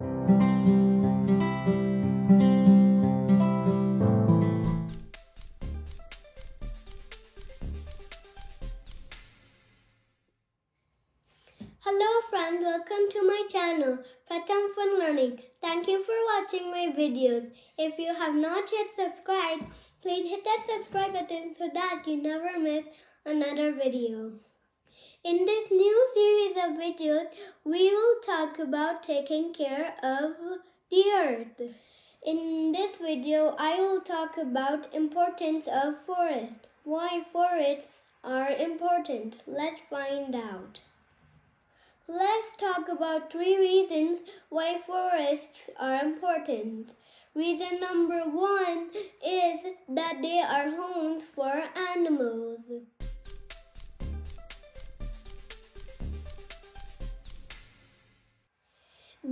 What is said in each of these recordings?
Hello friends, welcome to my channel, Pratham Fun Learning. Thank you for watching my videos. If you have not yet subscribed, please hit that subscribe button so that you never miss another video. In this new series of videos, we will talk about taking care of the earth. In this video, I will talk about importance of forest. Why forests are important. Let's find out. Let's talk about three reasons why forests are important. Reason number one is that they are homes for animals.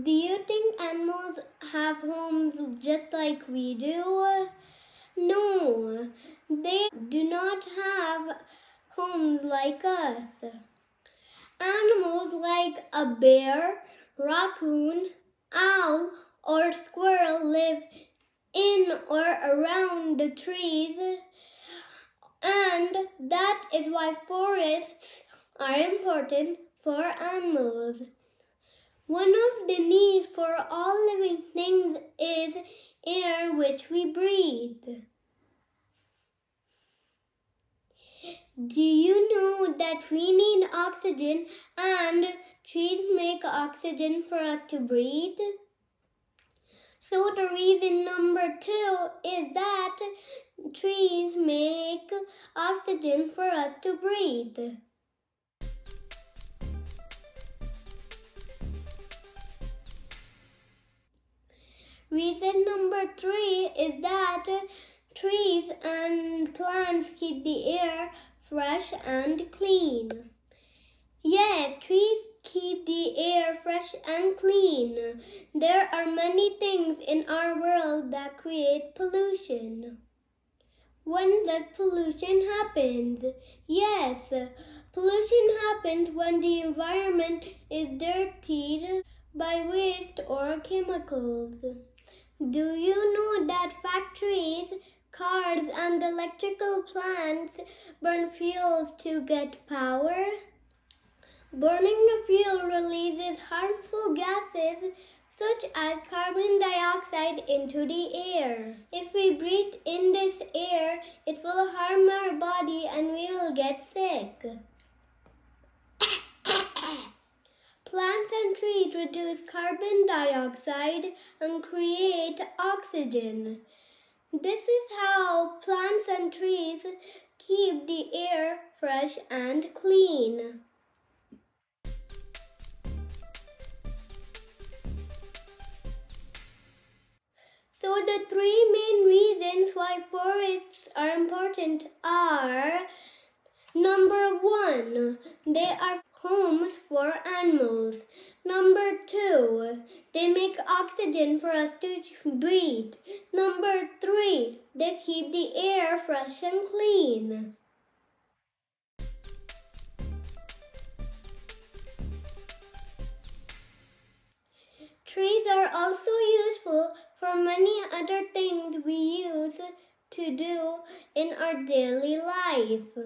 Do you think animals have homes just like we do? No, they do not have homes like us. Animals like a bear, raccoon, owl, or squirrel live in or around the trees, and that is why forests are important for animals. One of the needs for all living things is air which we breathe. Do you know that we need oxygen and trees make oxygen for us to breathe? So the reason number two is that trees make oxygen for us to breathe. Reason number three is that trees and plants keep the air fresh and clean. Yes, trees keep the air fresh and clean. There are many things in our world that create pollution. When does pollution happen? Yes, pollution happens when the environment is dirtied by waste or chemicals. Do you know that factories, cars and electrical plants burn fuels to get power? Burning the fuel releases harmful gases such as carbon dioxide into the air. If we breathe in this air, it will harm our body and we will get sick. Plants and trees reduce carbon dioxide and create oxygen. This is how plants and trees keep the air fresh and clean. So the three main reasons why forests are important are number one, they are homes for animals. Number two, they make oxygen for us to breathe. Number three, they keep the air fresh and clean. Trees are also useful for many other things we use to do in our daily life.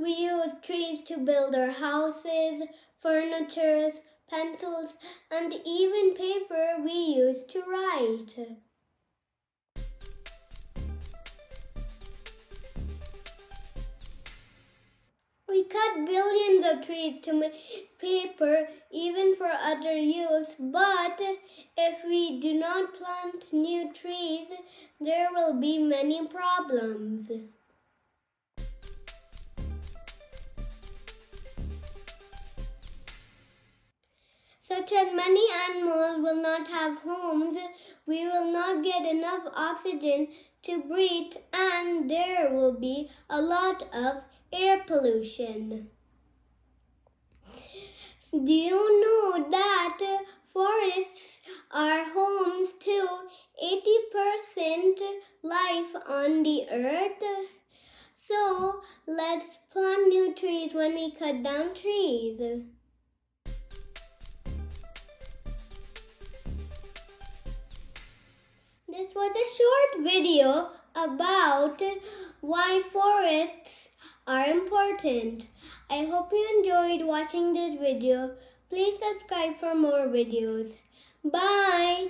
We use trees to build our houses, furniture, pencils, and even paper we use to write. We cut billions of trees to make paper even for other use, but if we do not plant new trees, there will be many problems. As many animals will not have homes, we will not get enough oxygen to breathe and there will be a lot of air pollution. Do you know that forests are homes to 80% life on the earth? So let's plant new trees when we cut down trees. Short video about why forests are important. I hope you enjoyed watching this video. Please subscribe for more videos. Bye.